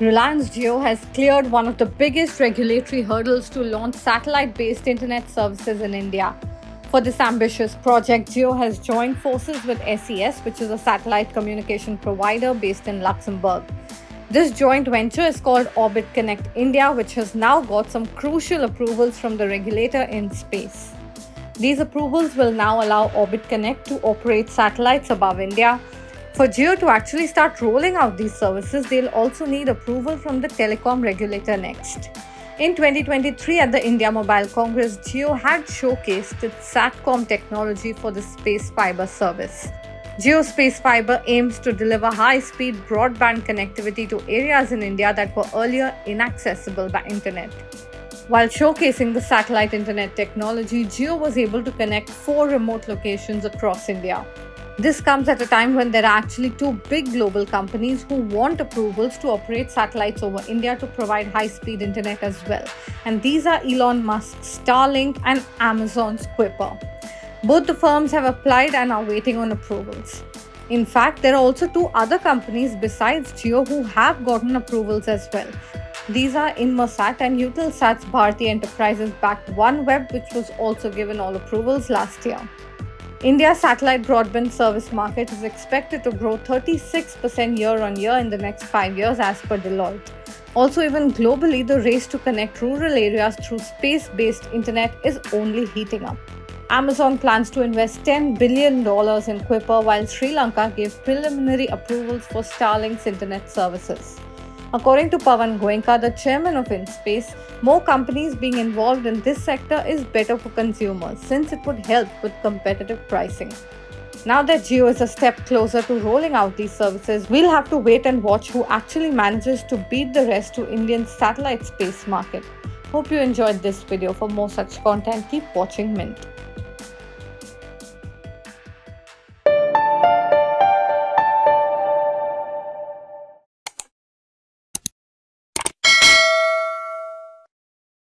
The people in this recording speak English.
Reliance Jio has cleared one of the biggest regulatory hurdles to launch satellite based internet services in India. For this ambitious project, Jio has joined forces with SES, which is a satellite communication provider based in Luxembourg. This joint venture is called Orbit Connect India, which has now got some crucial approvals from the regulator IN-SPACe. These approvals will now allow Orbit Connect to operate satellites above India for Jio to actually start rolling out these services, they'll also need approval from the telecom regulator next. In 2023, at the India Mobile Congress, Jio had showcased its SATCOM technology for the Space Fiber service. Jio Space Fiber aims to deliver high speed broadband connectivity to areas in India that were earlier inaccessible by internet. While showcasing the satellite internet technology, Jio was able to connect four remote locations across India. This comes at a time when there are actually two big global companies who want approvals to operate satellites over India to provide high speed internet as well. And these are Elon Musk's Starlink and Amazon's Kuiper. Both the firms have applied and are waiting on approvals. In fact, there are also two other companies besides Jio who have gotten approvals as well. These are Inmarsat and Eutelsat's Bharti Enterprises backed OneWeb, which was also given all approvals last year. India's satellite broadband service market is expected to grow 36% year on year in the next five years, as per Deloitte. Also, even globally, the race to connect rural areas through space based internet is only heating up. Amazon plans to invest $10 billion in Kuiper, while Sri Lanka gave preliminary approvals for Starlink's internet services. According to Pawan Goenka, the chairman of IN-SPACe, more companies being involved in this sector is better for consumers since it would help with competitive pricing. Now that Jio is a step closer to rolling out these services, we'll have to wait and watch who actually manages to beat the rest to Indian satellite space market. Hope you enjoyed this video. For more such content, keep watching Mint.